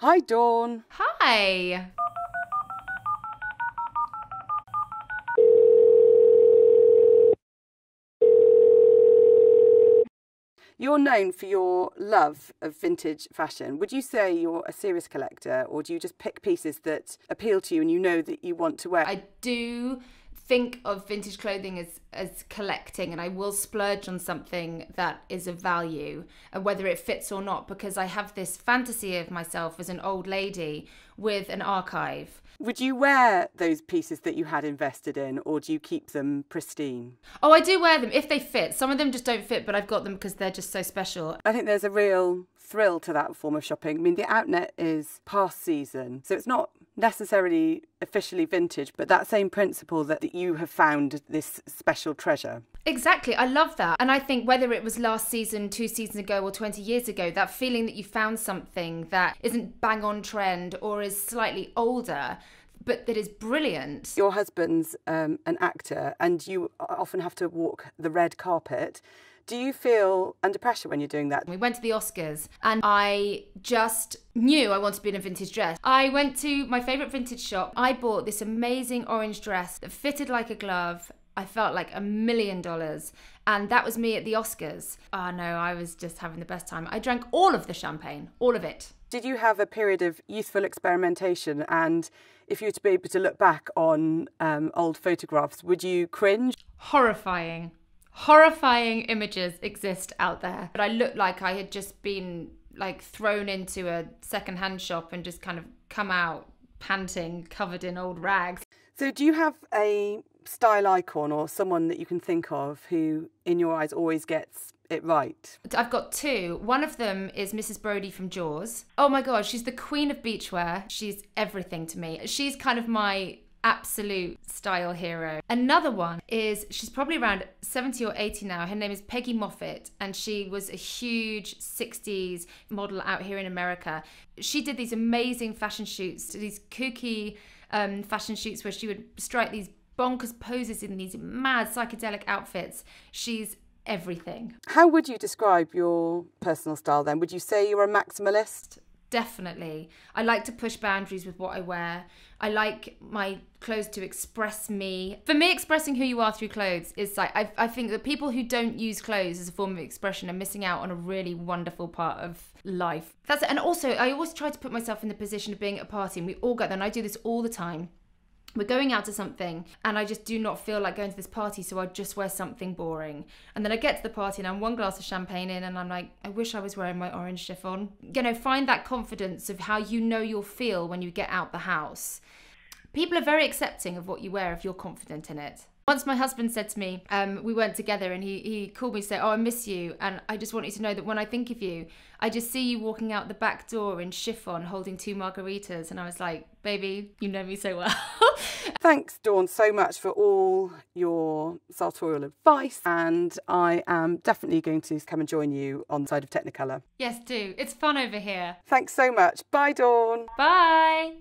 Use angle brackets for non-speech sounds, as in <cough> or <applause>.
Hi, Dawn. Hi. You're known for your love of vintage fashion. Would you say you're a serious collector, or do you just pick pieces that appeal to you and you know that you want to wear? I do think of vintage clothing as as collecting and I will splurge on something that is of value and whether it fits or not because I have this fantasy of myself as an old lady with an archive. Would you wear those pieces that you had invested in or do you keep them pristine? Oh, I do wear them if they fit. Some of them just don't fit, but I've got them because they're just so special. I think there's a real thrill to that form of shopping. I mean, the outnet is past season, so it's not necessarily officially vintage, but that same principle that, that you have found this special treasure. Exactly. I love that. And I think whether it was last season, two seasons ago, or 20 years ago, that feeling that you found something that isn't bang on trend or is slightly older, but that is brilliant. Your husband's um, an actor, and you often have to walk the red carpet. Do you feel under pressure when you're doing that? We went to the Oscars and I just knew I wanted to be in a vintage dress. I went to my favourite vintage shop. I bought this amazing orange dress that fitted like a glove. I felt like a million dollars. And that was me at the Oscars. Oh no, I was just having the best time. I drank all of the champagne, all of it. Did you have a period of youthful experimentation? And if you were to be able to look back on um, old photographs, would you cringe? Horrifying horrifying images exist out there. But I looked like I had just been like thrown into a secondhand shop and just kind of come out panting, covered in old rags. So, do you have a style icon or someone that you can think of who, in your eyes, always gets it right? I've got two. One of them is Mrs. Brody from Jaws. Oh my god, she's the queen of beachwear. She's everything to me. She's kind of my absolute style hero. Another one is she's probably around 70 or 80 now. Her name is Peggy Moffitt, and she was a huge 60s model out here in America. She did these amazing fashion shoots, these kooky um, fashion shoots where she would strike these bonkers poses in these mad psychedelic outfits. She's everything. How would you describe your personal style then? Would you say you're a maximalist? Definitely. I like to push boundaries with what I wear. I like my clothes to express me. For me, expressing who you are through clothes is like, I, I think that people who don't use clothes as a form of expression are missing out on a really wonderful part of life. That's it. And also, I always try to put myself in the position of being at a party, and we all get there, and I do this all the time we're going out to something and I just do not feel like going to this party, so I'll just wear something boring. And then I get to the party and I'm one glass of champagne in and I'm like, I wish I was wearing my orange chiffon. You know, find that confidence of how you know you'll feel when you get out the house. People are very accepting of what you wear if you're confident in it. Once my husband said to me, um, we weren't together, and he, he called me to say, Oh, I miss you. And I just want you to know that when I think of you, I just see you walking out the back door in chiffon holding two margaritas. And I was like, Baby, you know me so well. <laughs> Thanks, Dawn, so much for all your sartorial advice. And I am definitely going to come and join you on the side of Technicolor. Yes, do. It's fun over here. Thanks so much. Bye, Dawn. Bye.